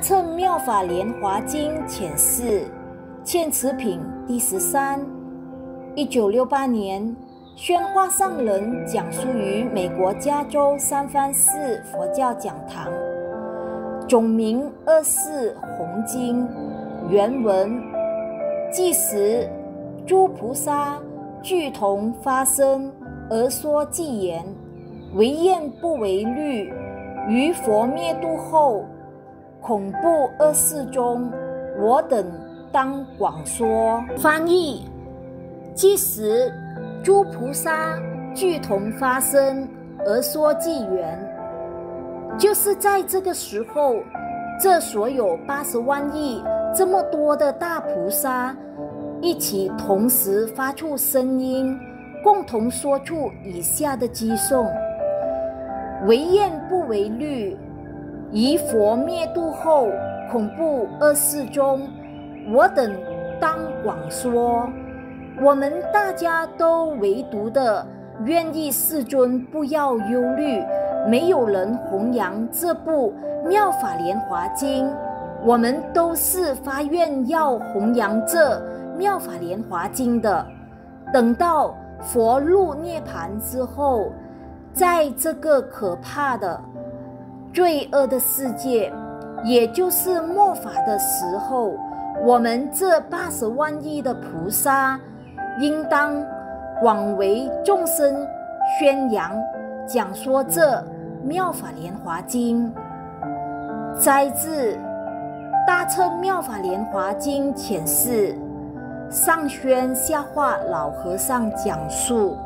乘妙法莲华经浅释，嵌词品第十三。一九六八年，宣化上人讲述于美国加州三藩市佛教讲堂，总名二世弘经。原文：即时诸菩萨俱同发生而说偈言：为愿不为虑，于佛灭度后。恐怖恶世中，我等当广说。翻译：即时诸菩萨俱同发生而说偈缘，就是在这个时候，这所有八十万亿这么多的大菩萨一起同时发出声音，共同说出以下的偈颂：为厌不为虑。以佛灭度后，恐怖恶世中，我等当广说。我们大家都唯独的愿意世尊不要忧虑，没有人弘扬这部妙法莲华经。我们都是发愿要弘扬这妙法莲华经的。等到佛入涅盘之后，在这个可怕的。罪恶的世界，也就是末法的时候，我们这八十万亿的菩萨，应当广为众生宣扬、讲说这妙法莲华经。摘自《大乘妙法莲华经》浅释，上宣下化老和尚讲述。